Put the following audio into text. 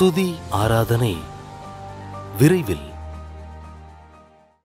துதி ஆராதனை விரைவில்